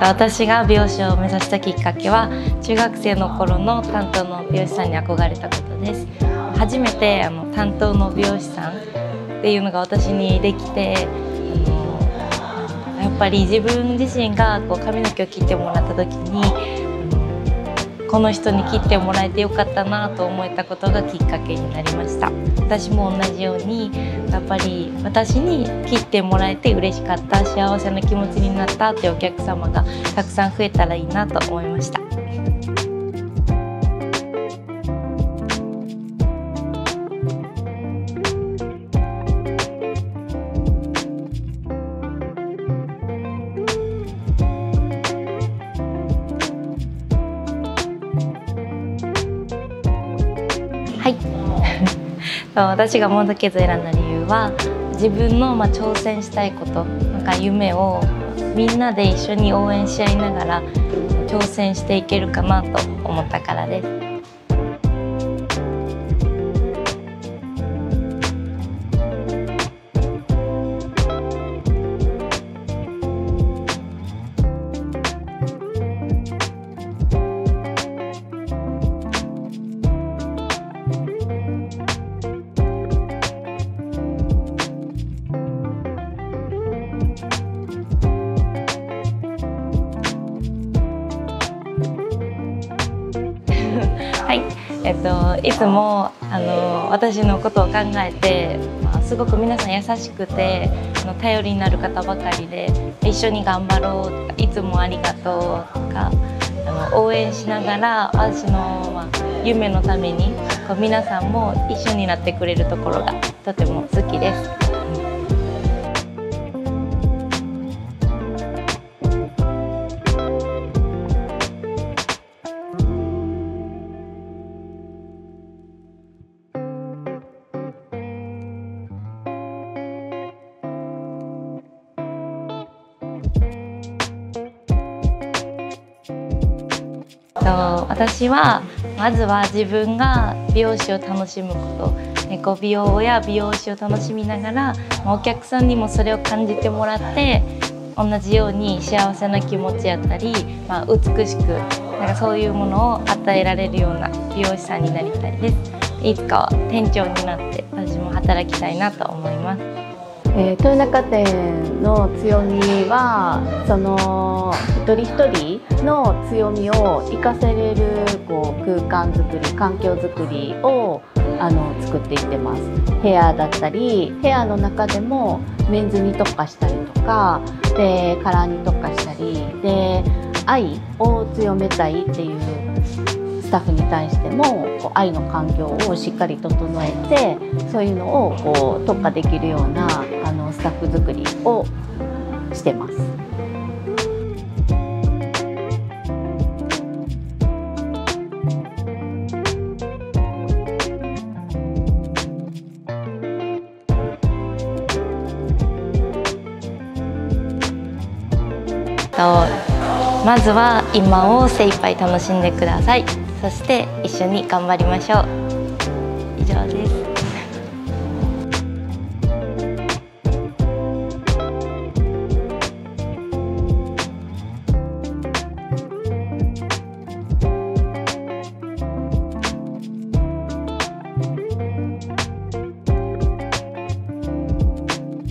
私が美容師を目指したきっかけは中学生の頃の担当の美容師さんに憧れたことです。初めてあの担当の美容師さんっていうのが私にできてあのやっぱり自分自身がこう髪の毛を切ってもらった時にこの人に切ってもらえてよかったなと思えたことがきっかけになりました。私も同じようにやっぱり私に切ってもらえて嬉しかった幸せな気持ちになったってお客様がたくさん増えたらいいなと思いました。私がモンドケーズを選んだ理由は自分のま挑戦したいことなんか夢をみんなで一緒に応援し合いながら挑戦していけるかなと思ったからです。えっと、いつもあの私のことを考えて、まあ、すごく皆さん優しくてあの頼りになる方ばかりで一緒に頑張ろうとかいつもありがとうとかあの応援しながら私の、まあ、夢のためにこう皆さんも一緒になってくれるところがとても好きです。と私はまずは自分が美容師を楽しむこと。猫美容や美容師を楽しみながらお客さんにもそれを感じてもらって同じように幸せな気持ちやったり、まあ、美しくなんかそういうものを与えられるような美容師さんになりたいです。いつかは店長になって私も働きたいなと思います。えー、豊中店の強みはその一人一人の強みを生かせれるこう空間づくり環境づくりをあの作っていってます。ヘアだったりヘアの中でもメンズに特化したりとかでカラーに特化したりで愛を強めたいっていうスタッフに対してもこう愛の環境をしっかり整えてそういうのをこう特化できるようなのスタッフ作りをしてます。まずは今を精一杯楽しんでください。そして一緒に頑張りましょう以上です